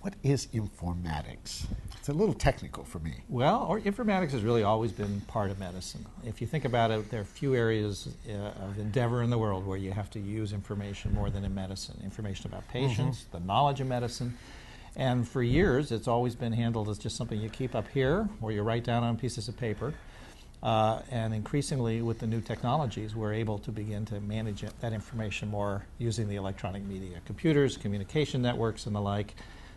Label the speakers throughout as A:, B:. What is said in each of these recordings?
A: What is informatics? It's a little technical for me.
B: Well, or informatics has really always been part of medicine. If you think about it, there are few areas uh, of endeavor in the world where you have to use information more than in medicine. Information about patients, the knowledge of medicine. And for years, it's always been handled as just something you keep up here or you write down on pieces of paper. Uh, and increasingly, with the new technologies, we're able to begin to manage it, that information more using the electronic media, computers, communication networks, and the like.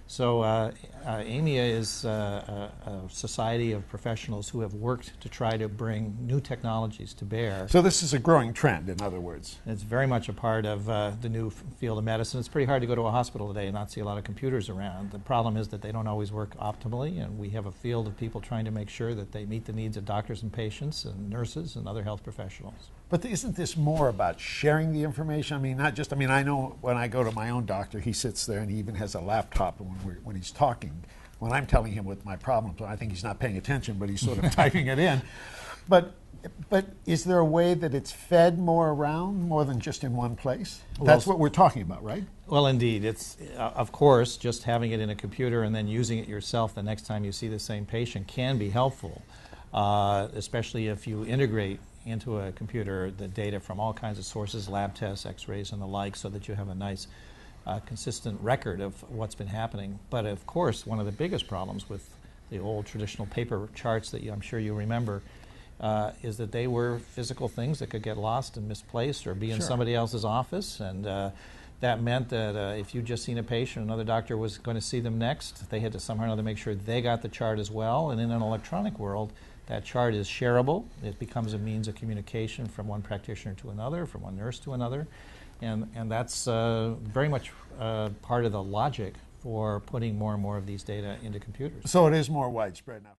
B: So, uh, uh, AMIA is uh, a, a, society of professionals who have worked to try to bring new technologies to bear.
A: So, this is a growing trend, in other words.
B: It's very much a part of uh, the new field of medicine. It's pretty hard to go to a hospital today and not see a lot of computers around. The problem is that they don't always work optimally, and we have a field of people trying to make sure that they meet the needs of doctors and patients and nurses and other health professionals.
A: But isn't this more about sharing the information? I mean, not just, I mean, I know when I go to my own doctor, he sits there and he even has a laptop when, when he's talking. When I'm telling him what my problems are, I think he's not paying attention, but he's sort of typing it in. But but is there a way that it's fed more around, more than just in one place? That's what we're talking about, right?
B: Well, indeed. It's, uh, of course, just having it in a computer and then using it yourself the next time you see the same patient can be helpful, uh, especially if you integrate into a computer the data from all kinds of sources, lab tests, x-rays, and the like, so that you have a nice uh, consistent record of what's been happening. But of course, one of the biggest problems with the old traditional paper charts that you, I'm sure you remember uh, is that they were physical things that could get lost and misplaced or be in
A: sure.
B: somebody else's office. And uh, that meant that uh, if you'd just seen a patient, another doctor was going to see them next, they had to somehow or another make sure they got the chart as well. And in an electronic world, that chart is shareable. It becomes a means of communication from one practitioner to another, from one nurse to another. And, and that's uh, very much uh, part of the logic for putting more and more of these data into computers.
A: So it is more widespread now.